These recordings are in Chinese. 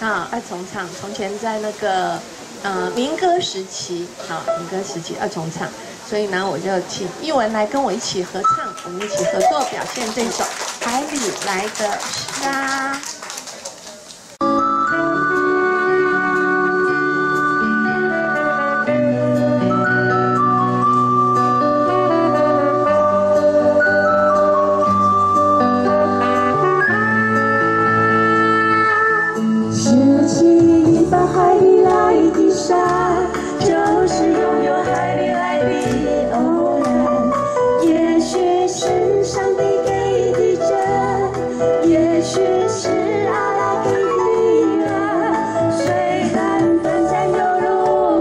啊，二重唱，从前在那个呃民歌时期，啊，民歌时期二重唱，所以呢，我就请一文来跟我一起合唱，我们一起合作表现这首《海里来的沙》。就是拥有海与爱的偶然，也许是上帝给的真，也许是阿拉给的远。虽然短暂犹如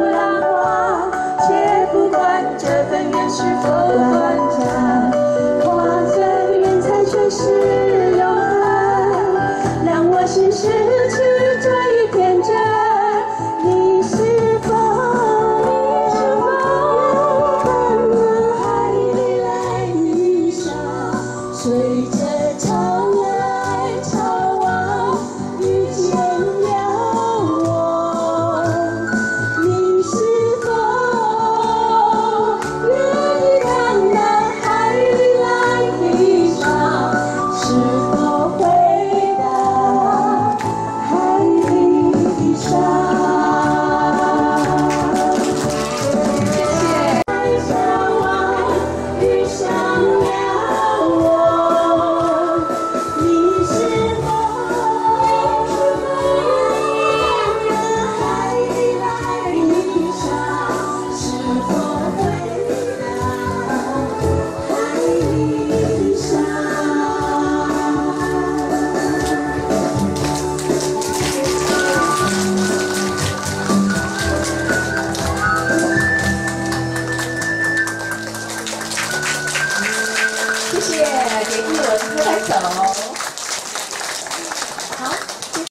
浪花，且不管这份缘是否短暂，化作云彩却是永恒，让我心失去。一轮拍手。